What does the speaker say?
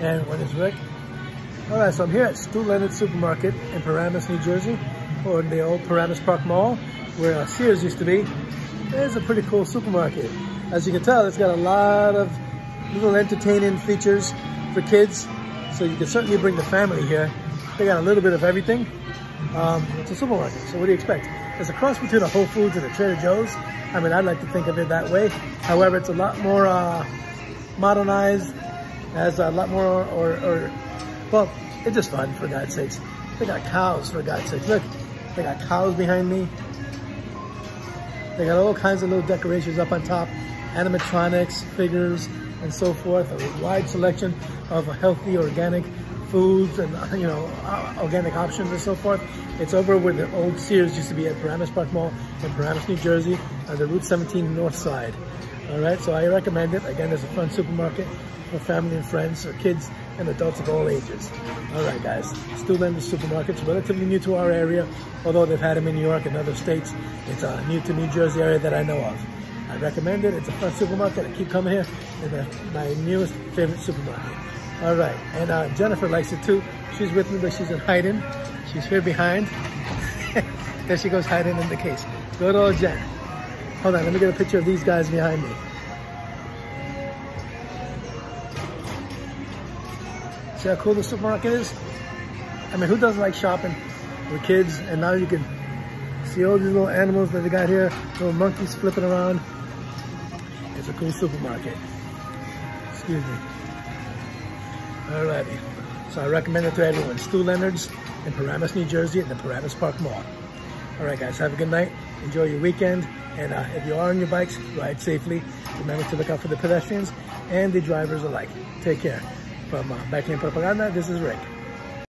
And when is Rick? All right, so I'm here at Stew Leonard Supermarket in Paramus, New Jersey, or the old Paramus Park Mall, where Sears used to be. It's a pretty cool supermarket. As you can tell, it's got a lot of little entertaining features for kids, so you can certainly bring the family here. They got a little bit of everything. Um, it's a supermarket, so what do you expect? It's a cross between a Whole Foods and a Trader Joe's. I mean, I'd like to think of it that way. However, it's a lot more uh, modernized, has a lot more, or, or well, it's just fun, for God's sakes. They got cows, for God's sakes. Look, they got cows behind me. They got all kinds of little decorations up on top, animatronics, figures, and so forth. A wide selection of healthy, organic foods and, you know, uh, organic options and so forth. It's over where the old Sears used to be at Paramus Park Mall in Paramus, New Jersey, on the Route 17 north side. All right, so I recommend it. Again, it's a fun supermarket for family and friends or kids and adults of all ages. All right, guys, Stew Leonard Supermarket's relatively new to our area, although they've had them in New York and other states. It's a new to New Jersey area that I know of. I recommend it. It's a fun supermarket. I keep coming here. It's my newest favorite supermarket. All right, and uh, Jennifer likes it too. She's with me, but she's in hiding. She's here behind. there she goes hiding in the case. Good old Jen. Hold on, let me get a picture of these guys behind me. See how cool the supermarket is? I mean, who doesn't like shopping with kids? And now you can see all these little animals that they got here, little monkeys flipping around. It's a cool supermarket. Excuse me. Alrighty. So I recommend it to everyone. Stew Leonard's in Paramus, New Jersey at the Paramus Park Mall. All right, guys, have a good night. Enjoy your weekend. And uh, if you are on your bikes, ride safely. Remember to look out for the pedestrians and the drivers alike. Take care. From uh, Bike Lane Propaganda, this is Rick.